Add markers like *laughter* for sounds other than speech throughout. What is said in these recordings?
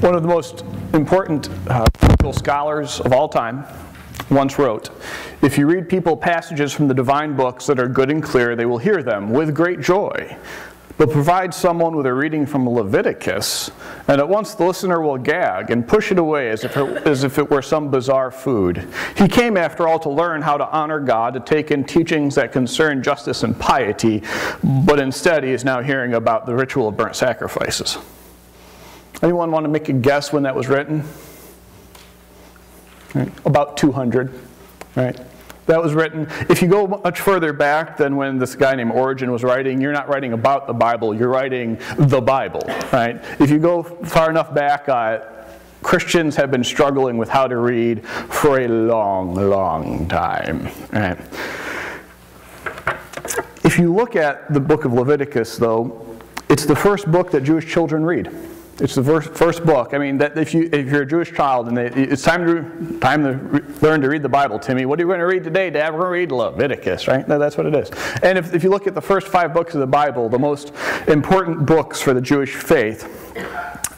One of the most important uh, scholars of all time once wrote, If you read people passages from the divine books that are good and clear, they will hear them with great joy. But provide someone with a reading from Leviticus, and at once the listener will gag and push it away as if it, as if it were some bizarre food. He came, after all, to learn how to honor God, to take in teachings that concern justice and piety, but instead he is now hearing about the ritual of burnt sacrifices. Anyone want to make a guess when that was written? Right. About 200, right? That was written. If you go much further back than when this guy named Origen was writing, you're not writing about the Bible, you're writing the Bible, right? If you go far enough back, uh, Christians have been struggling with how to read for a long, long time. Right? If you look at the book of Leviticus, though, it's the first book that Jewish children read. It's the first, first book. I mean, that if, you, if you're a Jewish child and they, it's time to, time to learn to read the Bible, Timmy, what are you going to read today, Dad? We're going to read Leviticus, right? No, that's what it is. And if, if you look at the first five books of the Bible, the most important books for the Jewish faith,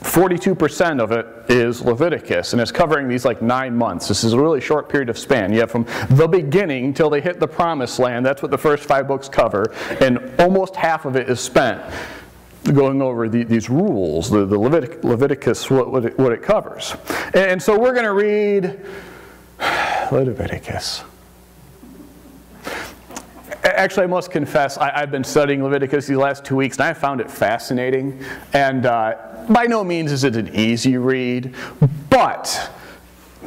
42% of it is Leviticus, and it's covering these like nine months. This is a really short period of span. You have from the beginning till they hit the promised land. That's what the first five books cover, and almost half of it is spent going over the, these rules, the, the Levitic, Leviticus, what, what it, what, it, covers. And so we're going to read Leviticus. Actually, I must confess, I, have been studying Leviticus these last two weeks, and I found it fascinating. And uh, by no means is it an easy read, but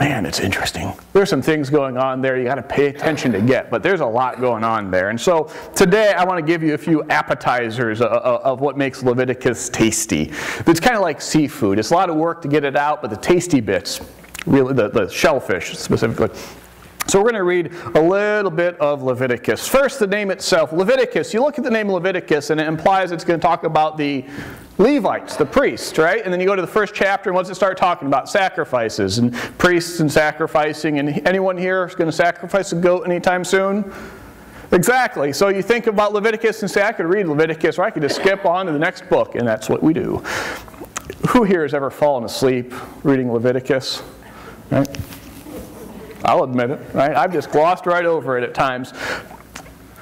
man, it's interesting. There's some things going on there you got to pay attention to get, but there's a lot going on there. And so today I want to give you a few appetizers of, of what makes Leviticus tasty. It's kind of like seafood. It's a lot of work to get it out, but the tasty bits, really the, the shellfish specifically, so we're going to read a little bit of Leviticus. First, the name itself. Leviticus. You look at the name Leviticus and it implies it's going to talk about the Levites, the priests, right? And then you go to the first chapter and what's it start talking about? Sacrifices and priests and sacrificing. And anyone here is going to sacrifice a goat anytime soon? Exactly. So you think about Leviticus and say, I could read Leviticus or I could just skip on to the next book. And that's what we do. Who here has ever fallen asleep reading Leviticus? Right? I'll admit it, right? I've just glossed right over it at times.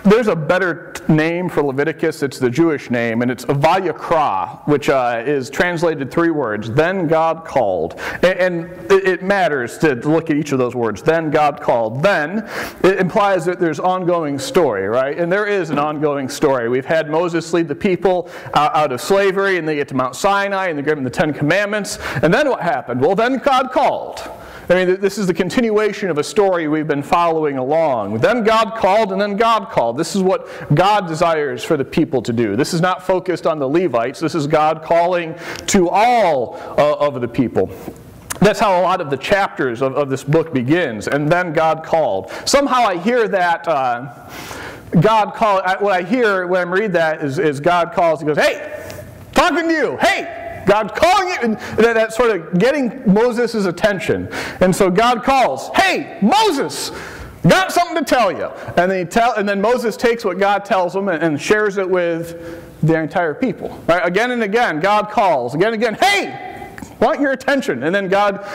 There's a better name for Leviticus. It's the Jewish name, and it's Vayikra, which uh, is translated three words. Then God called. And, and it, matters to look at each of those words. Then God called. Then it implies that there's ongoing story, right? And there is an ongoing story. We've had Moses lead the people out, out of slavery, and they get to Mount Sinai, and they're given the Ten Commandments. And then what happened? Well, then God called. I mean, this is the continuation of a story we've been following along. Then God called, and then God called. This is what God desires for the people to do. This is not focused on the Levites. This is God calling to all uh, of the people. That's how a lot of the chapters of, of this book begins. And then God called. Somehow I hear that. Uh, God called, what I hear when I read that is, is God calls, he goes, Hey, talking to you, hey, God calling it, and that, that sort of getting Moses' attention. And so God calls, Hey, Moses! Got something to tell you. And then, tell, and then Moses takes what God tells him and, and shares it with the entire people. Right? Again and again, God calls. Again and again, hey, want your attention. And then God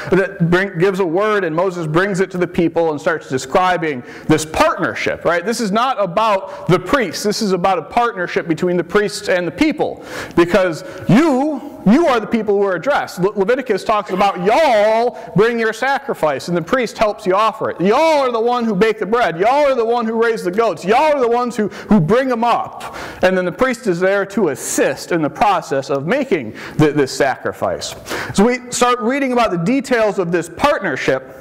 bring, gives a word, and Moses brings it to the people and starts describing this partnership, right? This is not about the priests. This is about a partnership between the priests and the people. Because you you are the people who are addressed. Le- Leviticus talks about y'all bring your sacrifice, and the priest helps you offer it. Y'all are the one who bake the bread. Y'all are the one who raise the goats. Y'all are the ones who, who bring them up. And then the priest is there to assist in the process of making the, this sacrifice. So we start reading about the details of this partnership.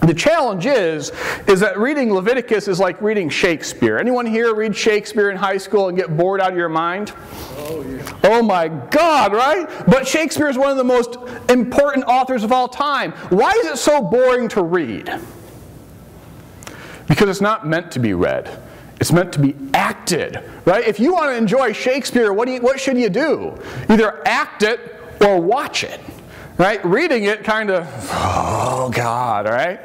The challenge is, is that reading Leviticus is like reading Shakespeare. Anyone here read Shakespeare in high school and get bored out of your mind? Oh, yeah. Oh my God, right? But Shakespeare is one of the most important authors of all time. Why is it so boring to read? Because it's not meant to be read. It's meant to be acted, right? If you want to enjoy Shakespeare, what, do you, what should you do? Either act it or watch it. Right? Reading it kind of, oh God, right?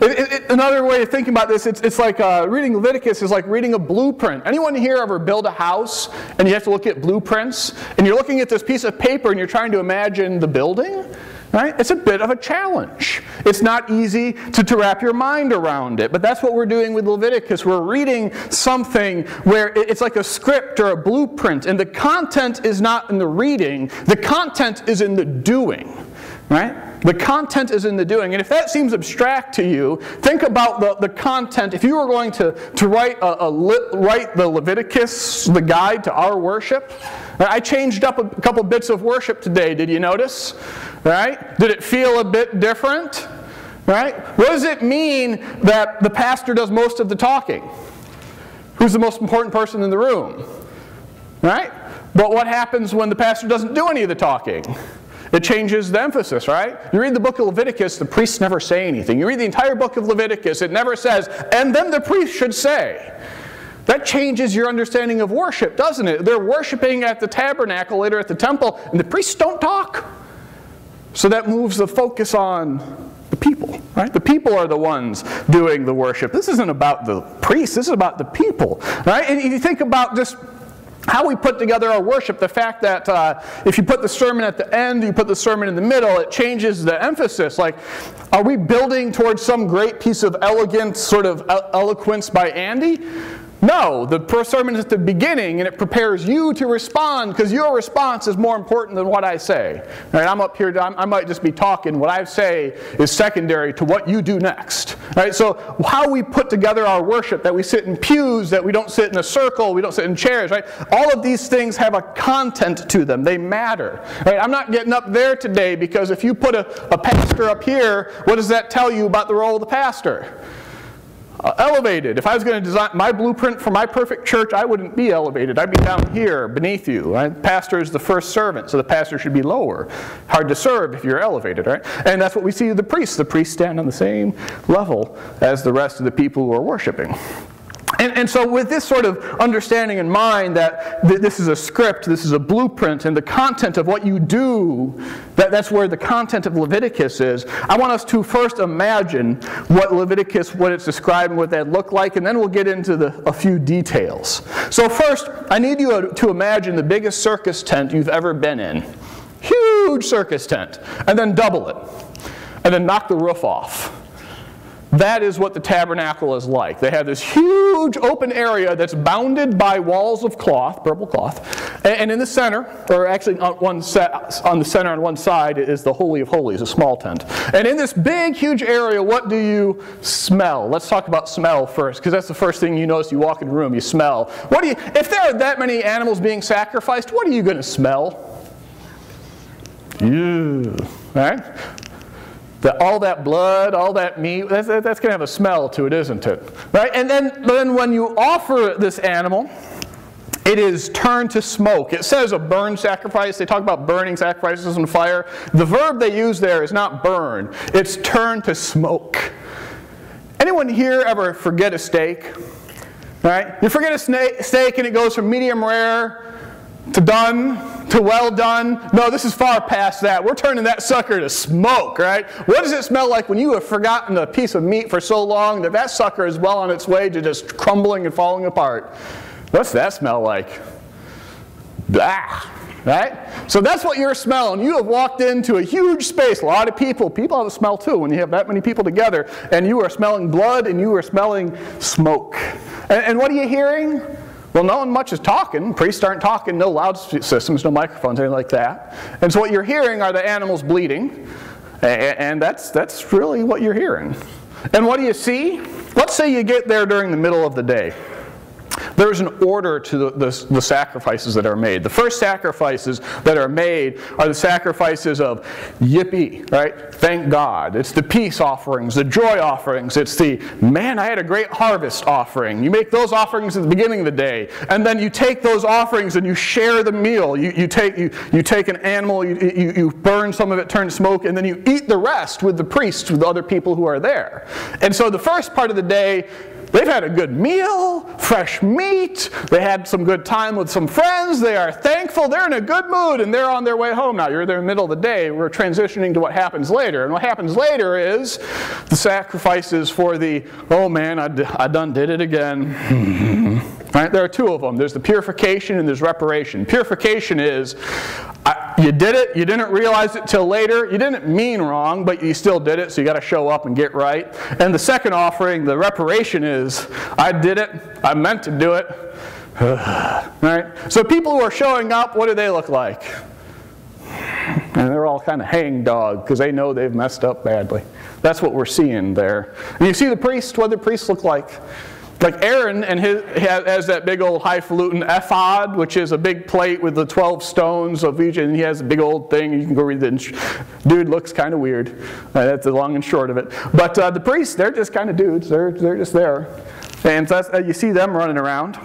It, it, another way of thinking about this, it's, it's like uh, reading Leviticus is like reading a blueprint. Anyone here ever build a house and you have to look at blueprints? And you're looking at this piece of paper and you're trying to imagine the building? Right? It's a bit of a challenge. It's not easy to, to wrap your mind around it, but that's what we're doing with Leviticus. We're reading something where it's like a script or a blueprint, and the content is not in the reading, the content is in the doing. Right? The content is in the doing. And if that seems abstract to you, think about the, the content. If you were going to, to write, a, a write the Leviticus, the guide to our worship, uh, I changed up a couple bits of worship today. Did you notice? Right? Did it feel a bit different? Right? What does it mean that the pastor does most of the talking? Who's the most important person in the room? Right? But what happens when the pastor doesn't do any of the talking? It changes the emphasis, right? You read the book of Leviticus, the priests never say anything. You read the entire book of Leviticus, it never says, and then the priest should say. That changes your understanding of worship, doesn't it? They're worshiping at the tabernacle, later at the temple, and the priests don't talk. So that moves the focus on the people, right? The people are the ones doing the worship. This isn't about the priests, this is about the people, right? And you think about just how we put together our worship, the fact that uh, if you put the sermon at the end, you put the sermon in the middle, it changes the emphasis. Like, are we building towards some great piece of elegant sort of eloquence by Andy? No, the sermon is at the beginning and it prepares you to respond because your response is more important than what I say. Right, I'm up here, i might just be talking. What I say is secondary to what you do next. Right, so, how we put together our worship, that we sit in pews, that we don't sit in a circle, we don't sit in chairs, right? All of these things have a content to them. They matter. Right? I'm not getting up there today because if you put a, a pastor up here, what does that tell you about the role of the pastor? Uh, elevated. If I was going to design my blueprint for my perfect church, I wouldn't be elevated. I'd be down here beneath you. Right? Pastor is the first servant, so the pastor should be lower. Hard to serve if you're elevated, right? And that's what we see the priests. The priests stand on the same level as the rest of the people who are worshiping. And, and, so, with this sort of understanding in mind that th- this is a script, this is a blueprint, and the content of what you do, that, that's where the content of Leviticus is, I want us to first imagine what Leviticus, what it's describing, what that looked like, and then we'll get into the, a few details. So, first, I need you to imagine the biggest circus tent you've ever been in. Huge circus tent. And then double it. And then knock the roof off that is what the tabernacle is like. They have this huge open area that's bounded by walls of cloth, purple cloth, and in the center, or actually on, one set, on the center on one side, is the Holy of Holies, a small tent. And in this big, huge area, what do you smell? Let's talk about smell first, because that's the first thing you notice. You walk in the room, you smell. What do you? If there are that many animals being sacrificed, what are you going to smell? Ew. Right? The, all that blood, all that meat, that's, that's going to have a smell to it, isn't it? Right? And then, then when you offer this animal, it is turned to smoke. It says a burn sacrifice. They talk about burning sacrifices in fire. The verb they use there is not burn, it's turned to smoke. Anyone here ever forget a steak? Right? You forget a steak and it goes from medium rare to done to well done. No, this is far past that. We're turning that sucker to smoke, right? What does it smell like when you have forgotten a piece of meat for so long that that sucker is well on its way to just crumbling and falling apart? What's that smell like? Blah. Right? So that's what you're smelling. You have walked into a huge space, a lot of people. People have a smell too when you have that many people together, and you are smelling blood and you are smelling smoke. And, and what are you hearing? Well, no one much is talking. Priests aren't talking, no loud systems, no microphones, anything like that. And so what you're hearing are the animals bleeding, and that's, that's really what you're hearing. And what do you see? Let's say you get there during the middle of the day. There's an order to the, the, the, sacrifices that are made. The first sacrifices that are made are the sacrifices of yippee, right? Thank God. It's the peace offerings, the joy offerings. It's the, man, I had a great harvest offering. You make those offerings at the beginning of the day. And then you take those offerings and you share the meal. You, you, take, you, you take an animal, you, you, you burn some of it, turn smoke, and then you eat the rest with the priests, with the other people who are there. And so the first part of the day They've had a good meal, fresh meat, they had some good time with some friends, they are thankful, they're in a good mood, and they're on their way home now. You're there in the middle of the day. We're transitioning to what happens later. And what happens later is the sacrifices for the, oh man, I, done did it again. *laughs* right? There are two of them. There's the purification and there's reparation. Purification is, I, you did it, you didn't realize it till later, you didn't mean wrong, but you still did it, so you got to show up and get right. And the second offering, the reparation is, I did it, I meant to do it. *sighs* right? So people who are showing up, what do they look like? And they're all kind of hang dog because they know they've messed up badly. That's what we're seeing there. And you see the priest, what do the priests look like. Like Aaron and his has that big old highfalutin ephod, which is a big plate with the 12 stones of each, and he has a big old thing. You can go read the dude looks kind of weird. Uh, that's the long and short of it. But uh, the priests, they're just kind of dudes. They're they're just there, and uh, you see them running around.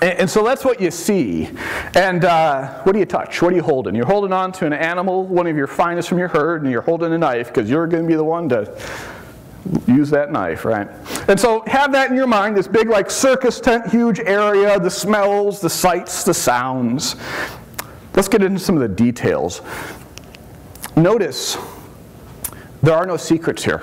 And, and so that's what you see. And uh, what do you touch? What are you holding? You're holding on to an animal, one of your finest from your herd, and you're holding a knife because you're going to be the one to use that knife, right? And so have that in your mind, this big like circus tent, huge area, the smells, the sights, the sounds. Let's get into some of the details. Notice there are no secrets here.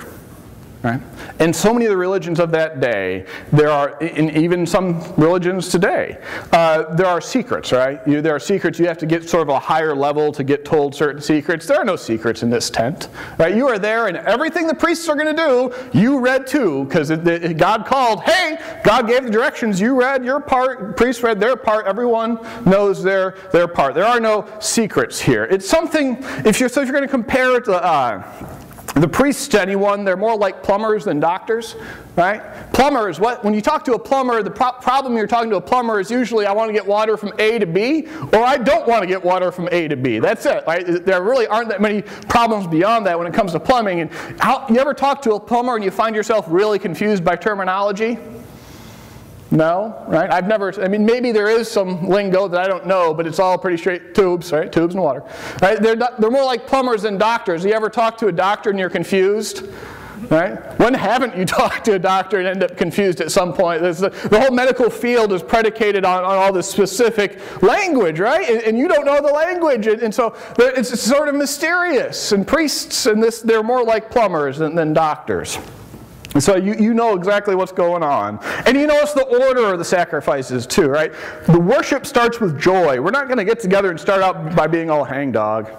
Right? And so many of the religions of that day, there are, in even some religions today, uh, there are secrets, right? You, there are secrets, you have to get sort of a higher level to get told certain secrets. There are no secrets in this tent, right? You are there and everything the priests are going to do, you read too, because God called, hey, God gave the directions, you read your part, priests read their part, everyone knows their, their part. There are no secrets here. It's something, if you're, so if you're going to compare it to, uh, the priests, to anyone, they're more like plumbers than doctors, right? Plumbers, what, when you talk to a plumber, the pro problem you're talking to a plumber is usually I want to get water from A to B, or I don't want to get water from A to B. That's it, right? There really aren't that many problems beyond that when it comes to plumbing. And how, you ever talk to a plumber and you find yourself really confused by terminology? No, right? I've never, I mean, maybe there is some lingo that I don't know, but it's all pretty straight tubes, right? Tubes and water. Right? They're, not, they're more like plumbers than doctors. You ever talk to a doctor and you're confused? Right? When haven't you *laughs* talked to a doctor and end up confused at some point? The, the, whole medical field is predicated on, on all this specific language, right? And, and you don't know the language. And, and so it's sort of mysterious. And priests and this, they're more like plumbers than, than doctors. And so you, you know exactly what's going on. And you notice the order of the sacrifices too, right? The worship starts with joy. We're not going to get together and start out by being all hangdog.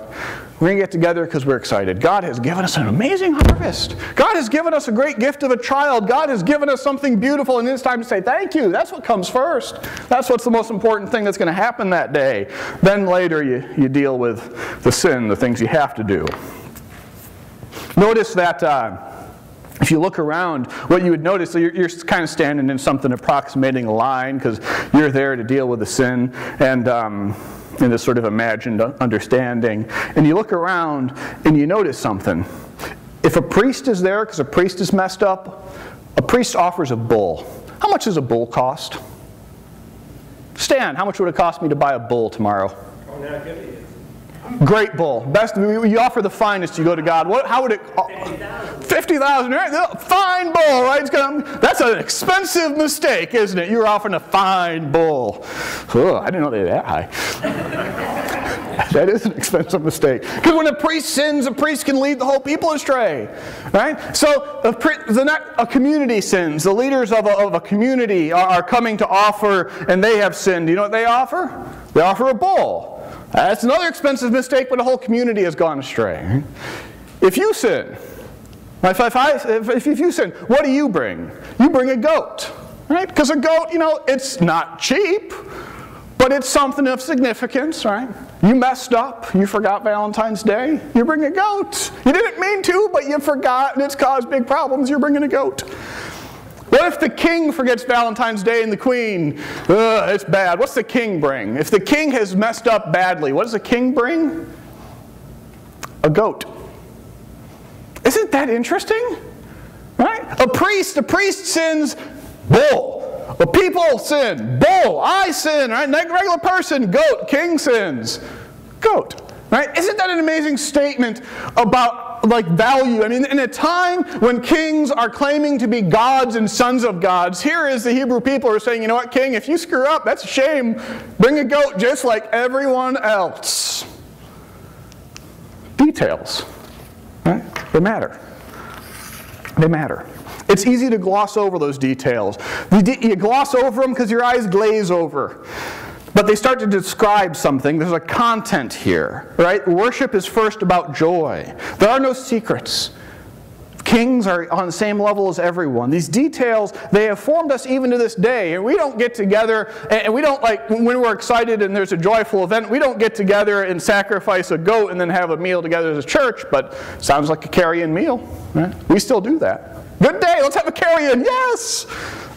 We're going to get together because we're excited. God has given us an amazing harvest. God has given us a great gift of a child. God has given us something beautiful, and it's time to say thank you. That's what comes first. That's what's the most important thing that's going to happen that day. Then later you, you deal with the sin, the things you have to do. Notice that. Uh, if you look around, what you would notice, so you're, you're kind of standing in something approximating a line because you're there to deal with the sin and um, in this sort of imagined understanding. And you look around and you notice something. If a priest is there because a priest is messed up, a priest offers a bull. How much does a bull cost? Stan, how much would it cost me to buy a bull tomorrow? Great bull. Best. You offer the finest. You go to God. What? How would it? Uh, fifty thousand. Right? Fine bull, right? Gonna, that's an expensive mistake, isn't it? You're offering a fine bull. Oh, I didn't know they were that high. *laughs* that is an expensive mistake. Because when a priest sins, a priest can lead the whole people astray, right? So a, the, a community sins. The leaders of a, of a community are, are coming to offer, and they have sinned. You know what they offer? They offer a bull. Uh, That's another expensive mistake, but a whole community has gone astray. If you sin, if, if, I, if, if you sin, what do you bring? You bring a goat, right? Because a goat, you know, it's not cheap, but it's something of significance, right? You messed up, you forgot Valentine's Day, you bring a goat. You didn't mean to, but you forgot and it's caused big problems, you're bringing a goat. What if the king forgets Valentine's Day and the queen? Ugh, it's bad. What's the king bring? If the king has messed up badly, what does the king bring? A goat. Isn't that interesting? Right? A priest, a priest sins, bull. A people sin, bull. I sin, right? Regular person, goat. King sins, goat. Right? Isn't that an amazing statement about like value? I mean, in a time when kings are claiming to be gods and sons of gods, here is the Hebrew people are saying, you know what, king, if you screw up, that's a shame. Bring a goat just like everyone else. Details. Right? They matter. They matter. It's easy to gloss over those details. You gloss over them because your eyes glaze over. But they start to describe something. There's a content here, right? Worship is first about joy. There are no secrets. Kings are on the same level as everyone. These details, they have formed us even to this day. And we don't get together, and we don't like, when we're excited and there's a joyful event, we don't get together and sacrifice a goat and then have a meal together as a church, but sounds like a carry-in meal. Right? We still do that. Good day, let's have a carry-in, yes!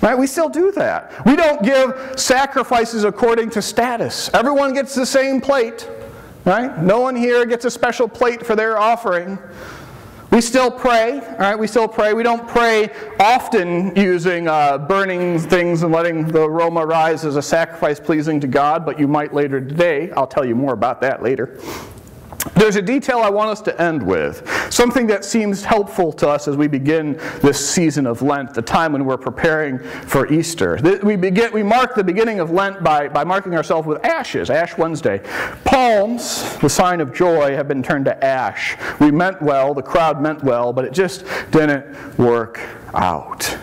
Right? We still do that. We don't give sacrifices according to status. Everyone gets the same plate. Right? No one here gets a special plate for their offering. We still pray, all right? We still pray. We don't pray often using uh, burning things and letting the aroma rise as a sacrifice pleasing to God, but you might later today. I'll tell you more about that later. There's a detail I want us to end with, something that seems helpful to us as we begin this season of Lent, the time when we're preparing for Easter. We, begin, we mark the beginning of Lent by, by marking ourselves with ashes, Ash Wednesday. Palms, the sign of joy, have been turned to ash. We meant well, the crowd meant well, but it just didn't work out.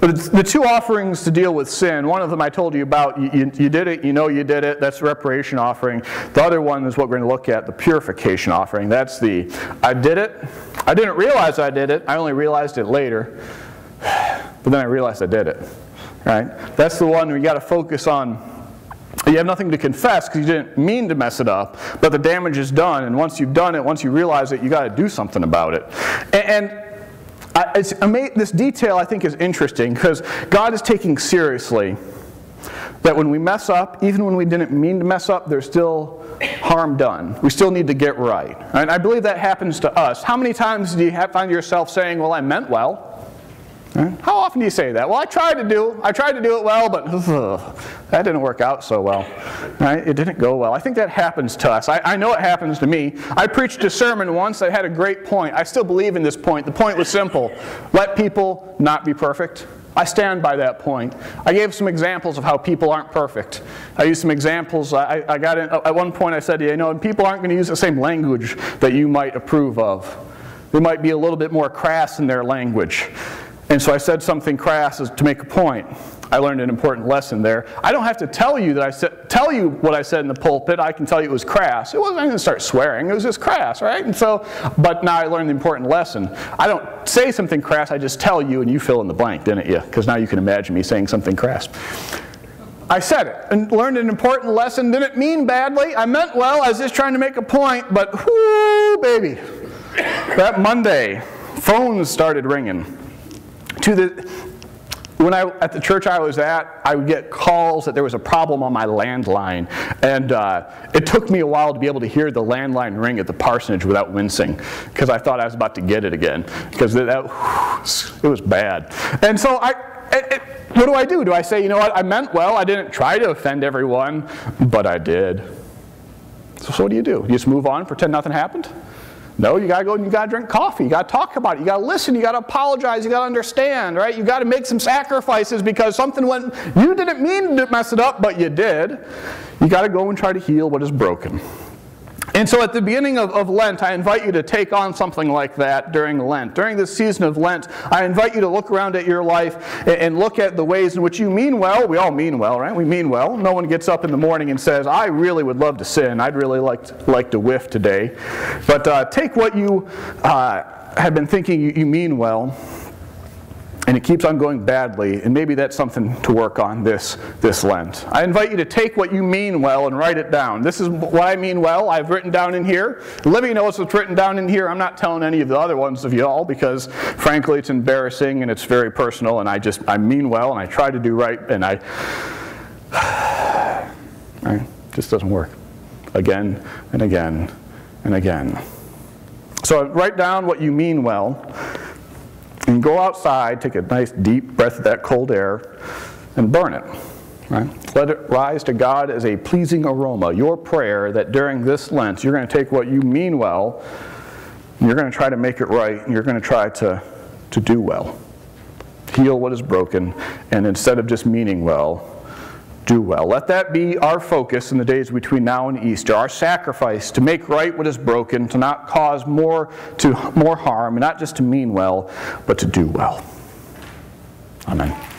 The two offerings to deal with sin, one of them I told you about, you, you, did it, you know you did it, that's the reparation offering. The other one is what we're going to look at, the purification offering. That's the, I did it, I didn't realize I did it, I only realized it later, *sighs* but then I realized I did it. Right? That's the one we got to focus on you have nothing to confess because you didn't mean to mess it up, but the damage is done. And once you've done it, once you realize it, you got to do something about it. And, and This detail I think is interesting because God is taking seriously that when we mess up, even when we didn't mean to mess up, there's still harm done. We still need to get right. And I believe that happens to us. How many times do you find yourself saying, Well, I meant well? How often do you say that? Well, I tried to do, I tried to do it well, but ugh, that didn't work out so well. Right? It didn't go well. I think that happens to us. I, I know it happens to me. I preached a sermon once that had a great point. I still believe in this point. The point was simple: let people not be perfect. I stand by that point. I gave some examples of how people aren't perfect. I used some examples. I, I got in, uh, at one point I said, you know, people aren't going to use the same language that you might approve of. They might be a little bit more crass in their language. And so I said something crass to make a point. I learned an important lesson there. I don't have to tell you that I said, tell you what I said in the pulpit. I can tell you it was crass. It wasn't. Didn't start swearing. It was just crass, right? And so, but now I learned the important lesson. I don't say something crass. I just tell you, and you fill in the blank, didn't you? Because now you can imagine me saying something crass. I said it and learned an important lesson. Didn't mean badly. I meant well. I was just trying to make a point. But whoo, baby, that Monday, phones started ringing to the when I at the church I was at, I would get calls that there was a problem on my landline, and uh, it took me a while to be able to hear the landline ring at the parsonage without wincing, because I thought I was about to get it again, because that, it was bad. And so I, it, it, what do I do? Do I say, you know what, I meant well, I didn't try to offend everyone, but I did. So, so what do you do? You just move on, pretend nothing happened? No, you gotta go and you gotta drink coffee. You gotta talk about it. You gotta listen. You gotta apologize. You gotta understand, right? You gotta make some sacrifices because something went, you didn't mean to mess it up, but you did. You gotta go and try to heal what is broken. And so at the beginning of, of, Lent, I invite you to take on something like that during Lent. During this season of Lent, I invite you to look around at your life and, and, look at the ways in which you mean well. We all mean well, right? We mean well. No one gets up in the morning and says, I really would love to sin. I'd really like to, like to whiff today. But uh, take what you uh, have been thinking you, you mean well and it keeps on going badly, and maybe that's something to work on this, this Lent. I invite you to take what you mean well and write it down. This is what I mean well, I've written down in here. Let me know what's written down in here. I'm not telling any of the other ones of y'all because, frankly, it's embarrassing and it's very personal, and I just, I mean well, and I try to do right, and I, right, just doesn't work. Again and again and again. So write down what you mean well and go outside, take a nice deep breath of that cold air, and burn it. Right? Let it rise to God as a pleasing aroma. Your prayer that during this Lent, you're going to take what you mean well, you're going to try to make it right, you're going to try to, to do well. Heal what is broken, and instead of just meaning well, do well. Let that be our focus in the days between now and Easter, our sacrifice to make right what is broken, to not cause more to more harm, not just to mean well, but to do well. Amen.